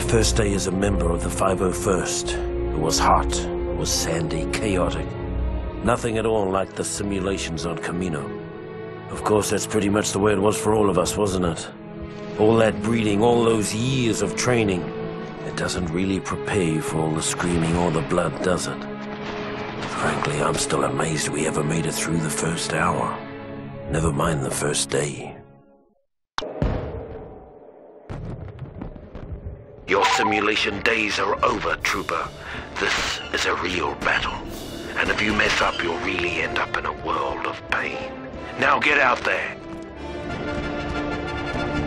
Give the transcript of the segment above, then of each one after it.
My first day as a member of the 501st. It was hot, it was sandy, chaotic. Nothing at all like the simulations on Kamino. Of course, that's pretty much the way it was for all of us, wasn't it? All that breeding, all those years of training. It doesn't really prepare you for all the screaming or the blood, does it? Frankly, I'm still amazed we ever made it through the first hour. Never mind the first day. Your simulation days are over, Trooper. This is a real battle. And if you mess up, you'll really end up in a world of pain. Now get out there.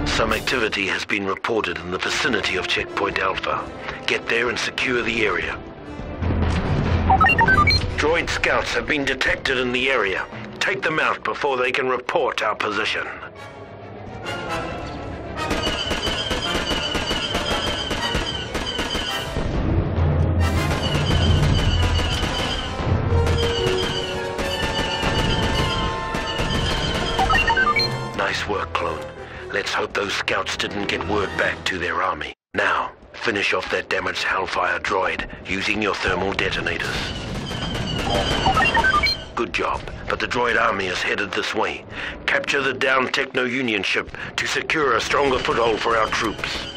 Some activity has been reported in the vicinity of Checkpoint Alpha. Get there and secure the area. Droid scouts have been detected in the area. Take them out before they can report our position. Hope those scouts didn't get word back to their army. Now, finish off that damaged Hailfire droid using your thermal detonators. Good job, but the droid army is headed this way. Capture the downed Techno-Union ship to secure a stronger foothold for our troops.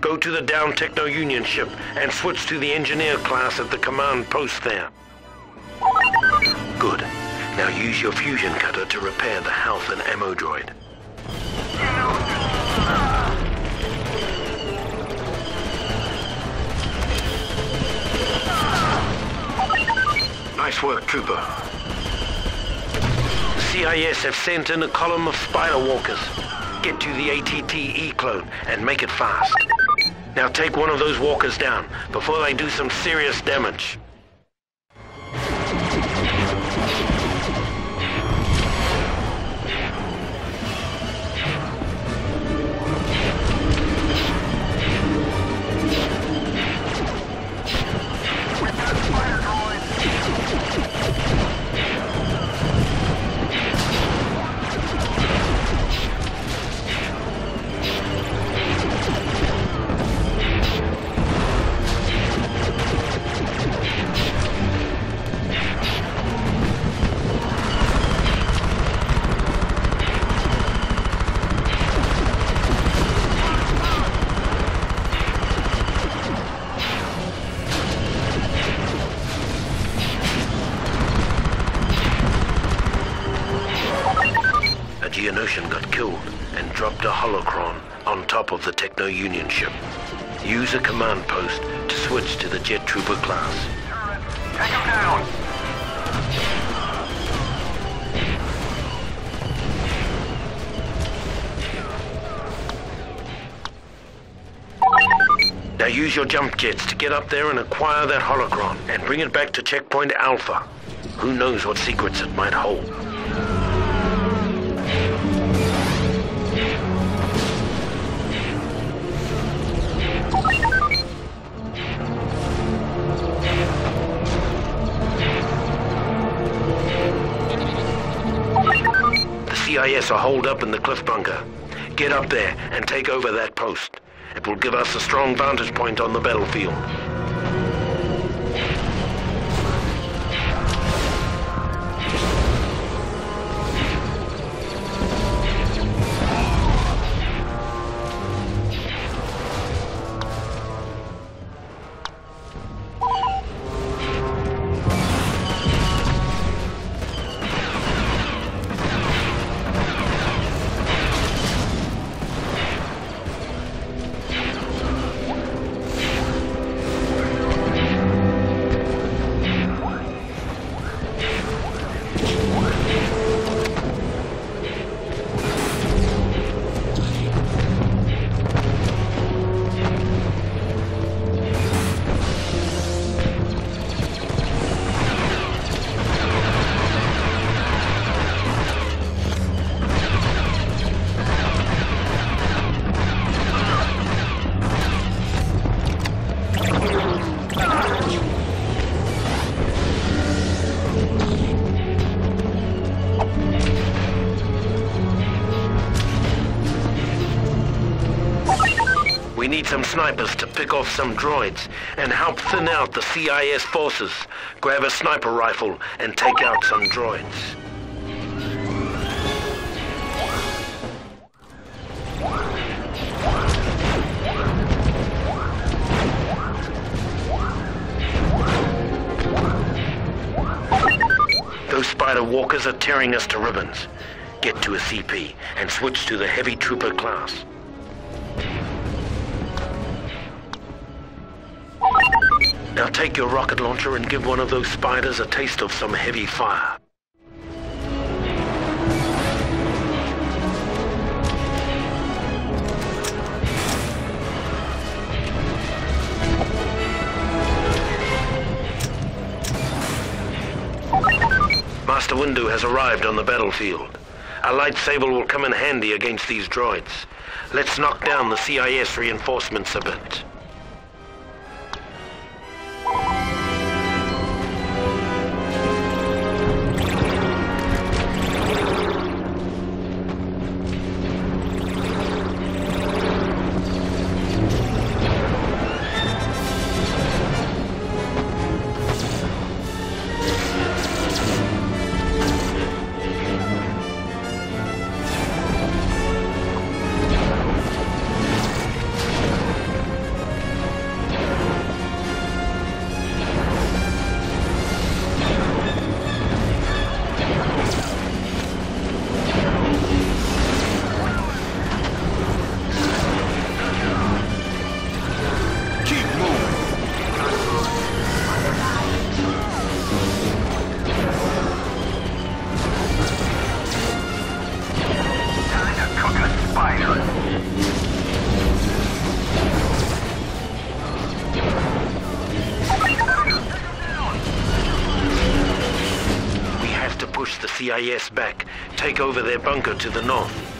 Go to the down Techno-Union ship and switch to the engineer class at the command post there. Good. Now use your fusion cutter to repair the health and ammo droid. Nice work, Trooper. CIS have sent in a column of spider walkers. Get to the ATTE clone and make it fast. Now take one of those walkers down before they do some serious damage. Geonosian got killed and dropped a holocron on top of the Techno-Union ship. Use a command post to switch to the Jet Trooper class. Take him down! Now use your jump jets to get up there and acquire that holocron and bring it back to Checkpoint Alpha. Who knows what secrets it might hold. The CIS are holed up in the cliff bunker. Get up there and take over that post. It will give us a strong vantage point on the battlefield. Snipers to pick off some droids and help thin out the CIS forces. Grab a sniper rifle and take out some droids. Those spider walkers are tearing us to ribbons. Get to a CP and switch to the heavy trooper class. Now take your rocket launcher and give one of those spiders a taste of some heavy fire. Master Windu has arrived on the battlefield. A lightsaber will come in handy against these droids. Let's knock down the CIS reinforcements a bit. Push the CIS back, take over their bunker to the north.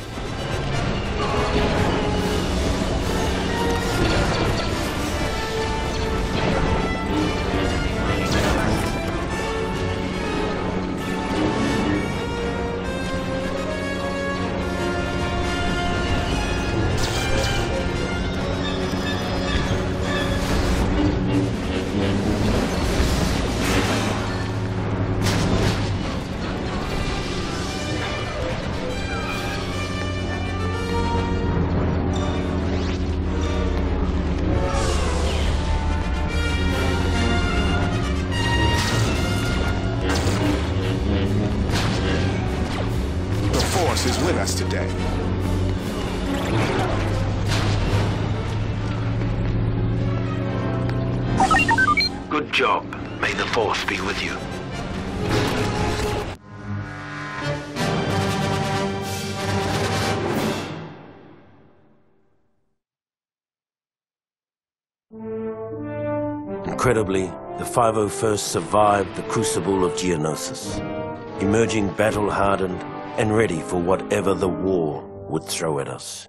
Good job. May the Force be with you. Incredibly, the 501st survived the crucible of Geonosis, emerging battle-hardened and ready for whatever the war would throw at us.